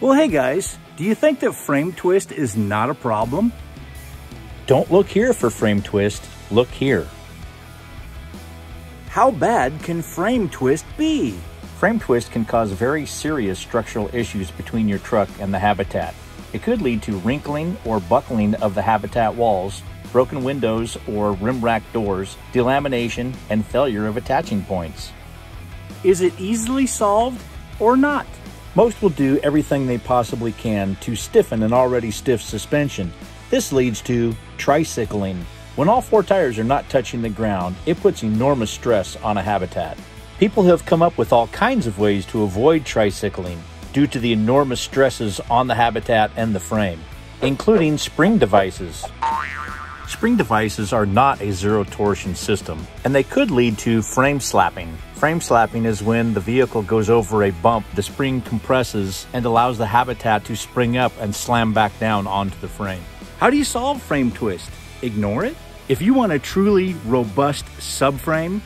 Well, hey guys, do you think that frame twist is not a problem? Don't look here for frame twist, look here. How bad can frame twist be? Frame twist can cause very serious structural issues between your truck and the habitat. It could lead to wrinkling or buckling of the habitat walls, broken windows or rim rack doors, delamination, and failure of attaching points. Is it easily solved or not? Most will do everything they possibly can to stiffen an already stiff suspension. This leads to tricycling. When all four tires are not touching the ground, it puts enormous stress on a habitat. People have come up with all kinds of ways to avoid tricycling due to the enormous stresses on the habitat and the frame, including spring devices. Spring devices are not a zero torsion system, and they could lead to frame slapping. Frame slapping is when the vehicle goes over a bump, the spring compresses and allows the habitat to spring up and slam back down onto the frame. How do you solve frame twist? Ignore it? If you want a truly robust subframe,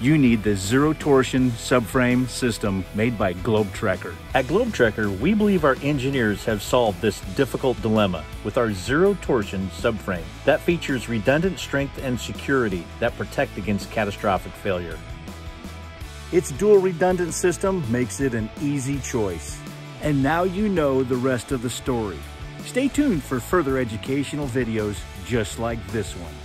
you need the zero torsion subframe system made by Globe GlobeTrekker. At Globe GlobeTrekker, we believe our engineers have solved this difficult dilemma with our zero torsion subframe that features redundant strength and security that protect against catastrophic failure. Its dual redundant system makes it an easy choice. And now you know the rest of the story. Stay tuned for further educational videos just like this one.